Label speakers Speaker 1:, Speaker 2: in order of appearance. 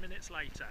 Speaker 1: 10 minutes later.